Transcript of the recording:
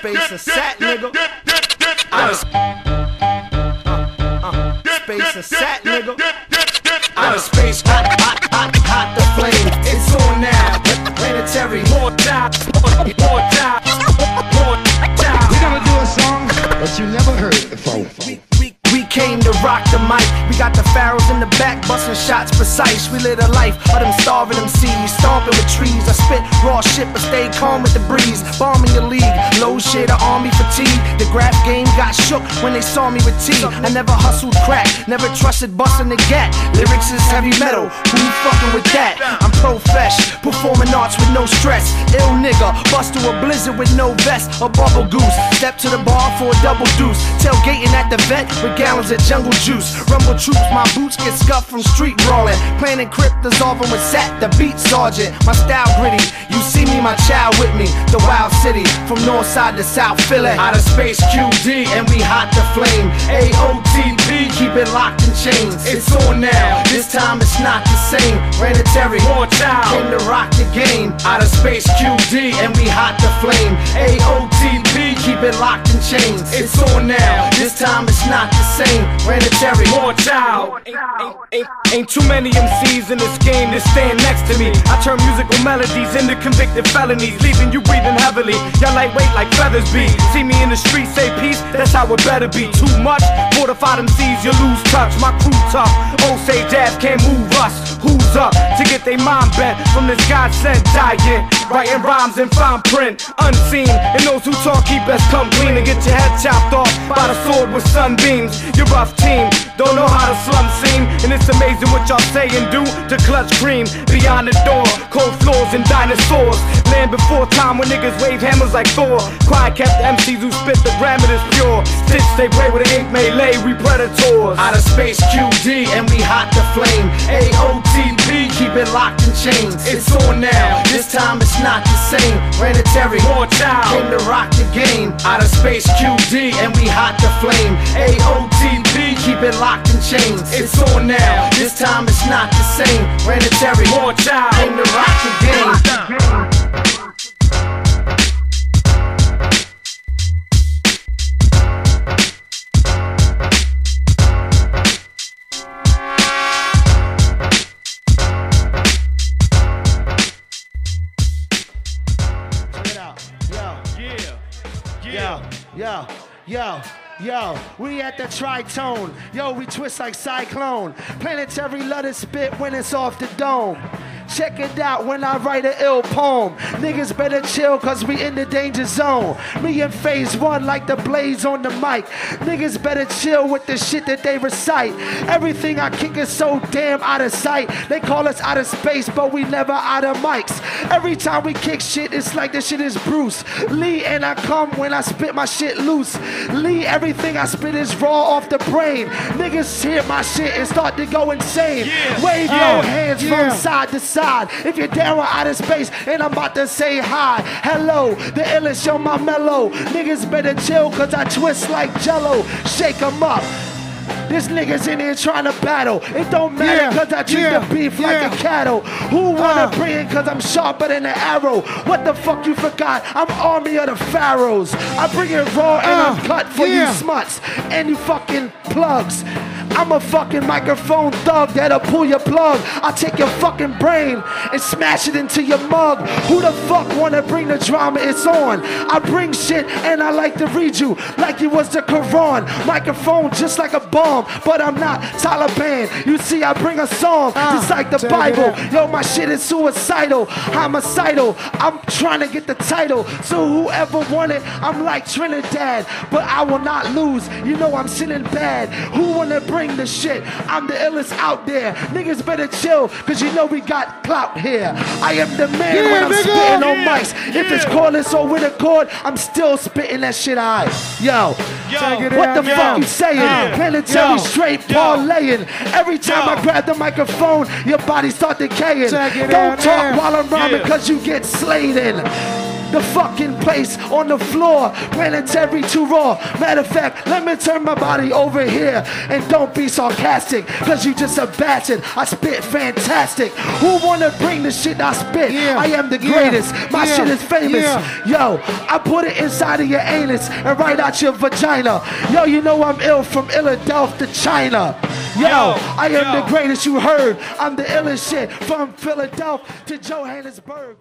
space and sat, nigga. Of uh, uh, space and sat, nigga. Out of space, hot, hot, hot, hot, the flame. It's on now. Planetary, more time, more time, back, busting shots precise. We live a life of them starving them seas, stomping with trees. I spit raw shit, but stay calm with the breeze. Bombing your league, low shit, the army fatigue. The graph game got shook when they saw me with T. I never hustled crack, never trusted busting the gat. Lyrics is heavy metal, who you fucking with that? I'm profesh, performing arts with no stress. Ill nigga, bust to a blizzard with no vest. A bubble goose, step to the bar for a double deuce. Tailgating at the vet with gallons of jungle juice. Rumble troops, my boots get scuffed from street brawling. Planning crypt dissolving with sat, the beat sergeant. My style gritty, you see me, my child with me. The wild city, from north side to south Philly. Outerspace QD, and we hot the flame. AOTP, keep it locked in chains. It's on now, this time it's not the same. Planetary, Warchild, came to rock the game. Outerspace QD, and we hot the flame. AOTP, it locked in chains. It's on now, this time it's not the same. Planetary, Warchild. Ain't, ain't, ain't, ain't too many MCs in this game that stand next to me. I turn musical melodies into convicted felonies, leaving you breathing heavily. Y'all lightweight like feathers be. See me in the street, say peace, that's how it better be. Too much, fortified MCs, you lose touch. My crew tough, oh say jazz can't move us. Who's up to get their mind bent from this God sent diet? Writing rhymes in fine print, unseen. And those who talk keep us come clean and get your head chopped off by the sword with sunbeams. Your rough team don't know how the slum seem, and it's amazing what y'all say and do to clutch cream beyond the door. Cold floors and dinosaurs. Land before time when niggas wave hammers like Thor. Quiet kept MCs who spit the grammar is pure. Stitch they play with an ink melee, we predators. Outerspace QD and we hot the flame. AOTP, it locked in chains. It's on now, this time it's not the same. Planetary, Warchild, came to rock the game. Outerspace QD and we hot the flame. AOTP, keep it locked in chains. It's on now, this time it's not the same. Planetary, Warchild, came to rock the game. Yo, yo. We at the tritone. Yo, we twist like cyclone. Planetary let it spit when it's off the dome. Check it out when I write an ill poem. Niggas better chill cause we in the danger zone. Me and phase one like the blades on the mic. Niggas better chill with the shit that they recite. Everything I kick is so damn out of sight. They call us out of space, but we never out of mics. Every time we kick shit, it's like the shit is Bruce Lee, and I come when I spit my shit loose. Lee, everything I spit is raw off the brain. Niggas hear my shit and start to go insane. Wave uh, your hands yeah. from side to side. If you're down with outer space, and I'm about to say hi. Hello, the illest, yo, my mellow. Niggas better chill, cause I twist like jello. Shake 'em up. This nigga's in here trying to battle. It don't matter Yeah, cause I treat yeah, the beef yeah. like a cattle. Who wanna Uh. bring it cause I'm sharper than an arrow? What the fuck you forgot? I'm army of the pharaohs. I bring it raw and Uh, I'm cut for you smuts and you fucking plugs. I'm a fucking microphone thug that'll pull your plug. I'll take your fucking brain and smash it into your mug. Who the fuck wanna bring the drama? It's on. I bring shit and I like to read you like it was the Quran. Microphone just like a bomb, but I'm not Taliban. You see, I bring a song just like the Bible. Yo, my shit is suicidal, homicidal. I'm trying to get the title. So whoever won it, I'm like Trinidad, but I will not lose. You know I'm sitting bad. Who wanna bring the shit? I'm the illest out there. Niggas better chill, cause you know we got clout here. I am the man Yeah, when I'm nigga. spitting on Yeah. If it's cordless or with a cord, I'm still spitting that shit high. Yo, it what the yo. fuck you saying? Yo. Planetary Yo. straight Yo. parlaying. Every time Yo. I grab the microphone, your body start decaying. Don't out talk while I'm rhyming Yeah. cause you get slayed in. The fucking place on the floor. Planetary too raw. Matter of fact, let me turn my body over here and don't be sarcastic, cause you just a bastard. I spit fantastic. Who wanna bring the shit I spit? Yeah. I am the Yeah. greatest. My Yeah. shit is famous. Yeah. Yo, I put it inside of your anus and right out your vagina. Yo, you know I'm ill from Philadelphia to China. Yo, Yo, I am yo. the greatest you heard. I'm the illest shit from Philadelphia to Johannesburg.